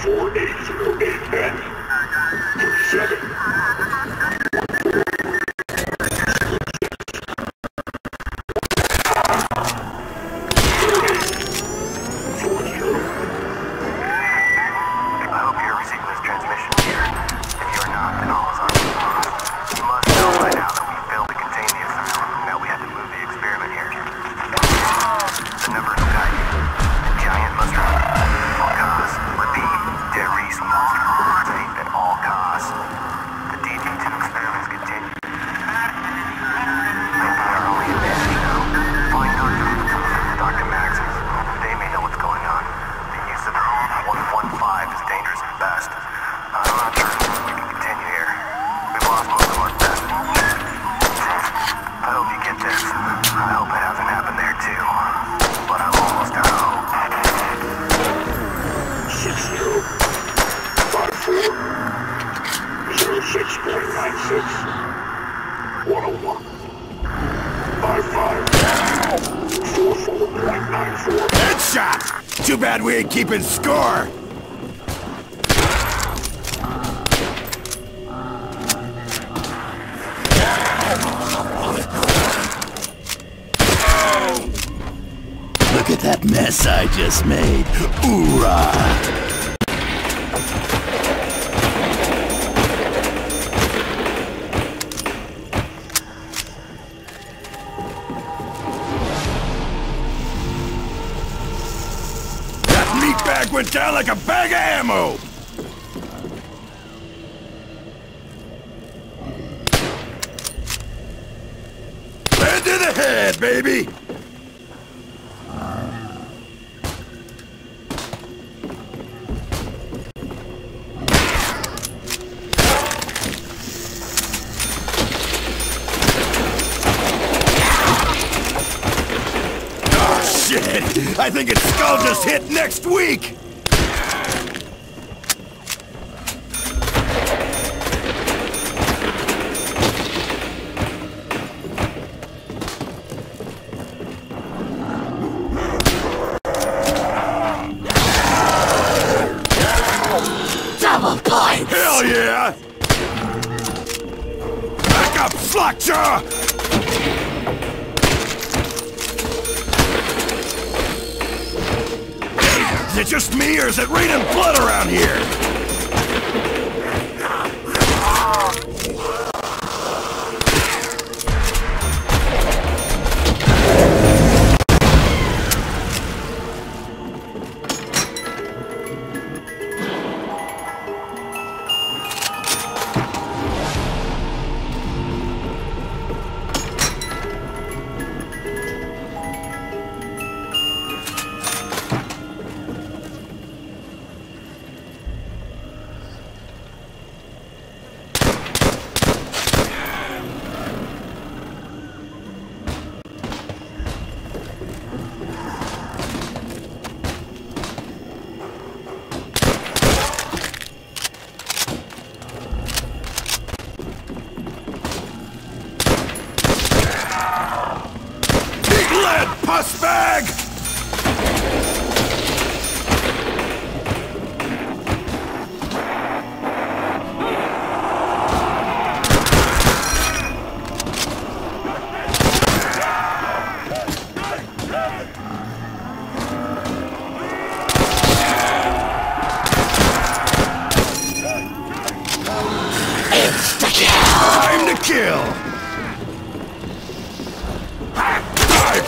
5808N. Too bad we ain't keeping score! Look at that mess I just made. Oorah! Went down like a bag of ammo! Land to the head, baby! Ah, shit! I think its skull just hit next week! Hell yeah! Back up, Slackjaw! Is it just me, or is it raining blood around here?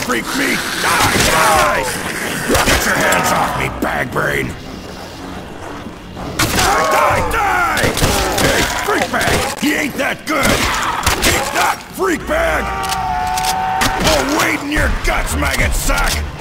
Freak me! Die, die! Get your hands off me, bag brain! Die, die, die! Hey, freak bag! He ain't that good! He's not freak bag! Oh, wait in your guts, maggot sack!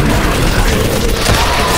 あっ。